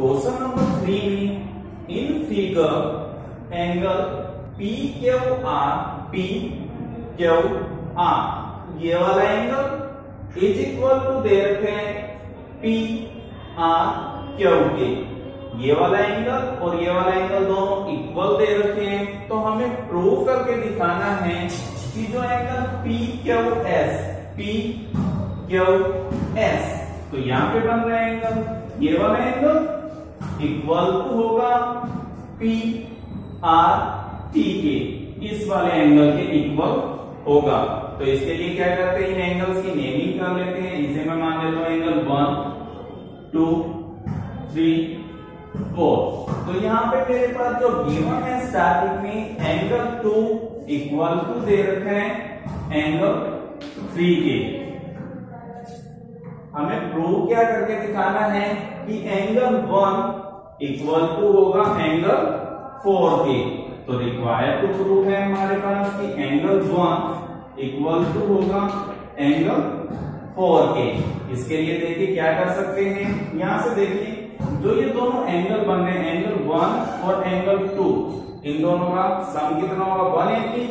Question number three में in figure angle P Q R P Q R ये वाला angle is equal to दे रखे हैं पी आर क्यू के. ये वाला एंगल और ये वाला एंगल दोनों इक्वल दे रखे हैं. तो हमें प्रूव करके दिखाना है कि जो angle P Q S P Q S तो यहाँ पे बन रहा है एंगल ये वाला एंगल इक्वल टू होगा पी आर टी के इस वाले एंगल के इक्वल होगा। तो इसके लिए क्या करते हैं इन एंगल्स की नेमिंग कर लेते हैं। इसे मैं मान लेता हूँ angle one two three four तो यहाँ पे मेरे पास जो गिवन है स्टार्टिंग में एंगल टू इक्वल टू दे रखे हैं एंगल थ्री के हमें प्रूव क्या करके दिखाना है कि एंगल वन इक्वल टू होगा एंगल फोर के तो रिक्वायर्ड टू प्रूव है हमारे पास कि एंगल वन इक्वल टू होगा एंगल फोर के इसके लिए देखिए क्या कर सकते हैं। यहाँ से देखिए, जो ये दोनों एंगल बन रहे हैं एंगल वन और एंगल टू इन दोनों का सम कितना होगा? वन एटी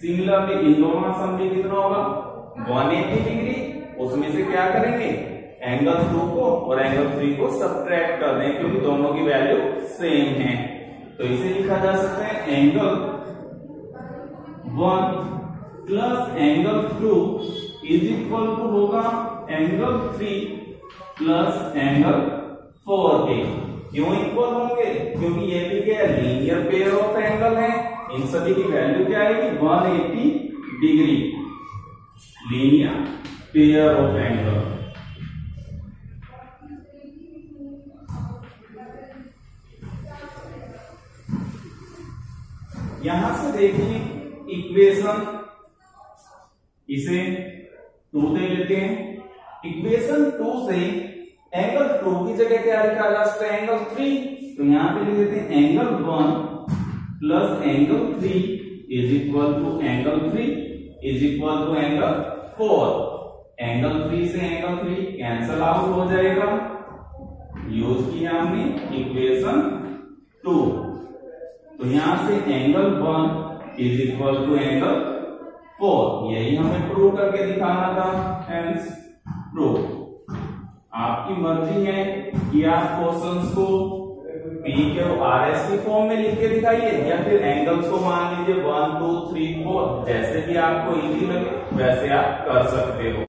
सिमिलरली इन दोनों का सम भी कितना होगा? वन एट्टी डिग्री उसमें से क्या करेंगे? एंगल टू को और एंगल थ्री को सब्ट्रैक्ट कर दें, क्योंकि दोनों की वैल्यू सेम है। तो इसे लिखा जा सकता है angle one plus angle two is equal to होगा angle three plus angle four के। क्यों इक्वल होंगे? क्योंकि ये भी क्या लीनियर पेयर ऑफ़ एंगल है। इन सभी की वैल्यू क्या आएगी? 180 degree linear pair of angle यहाँ से देखें इक्वेशन इसे टू दे लेते हैं। इक्वेशन टू से एंगल टू की जगह क्या लिखा जा सकता है एंगल थ्री तो यहाँ पे लिख देते हैं angle one plus angle three is equal to angle three is equal to angle four angle three से एंगल थ्री कैंसल आउट हो जाएगा। यूज़ किया हमने इक्वेशन टू तो यहाँ से angle one is equal to angle four यही हमें प्रूव करके दिखाना था हेंस प्रूव आपकी मर्ज़ी है कि आप क्वेश्चंस को पी के आर एस की फॉर्म में लिख के दिखाइए, या फिर एंगल्स को मान लीजिए वन टू थ्री फोर जैसे भी आपको इजी लगे, वैसे आप कर सकते हो।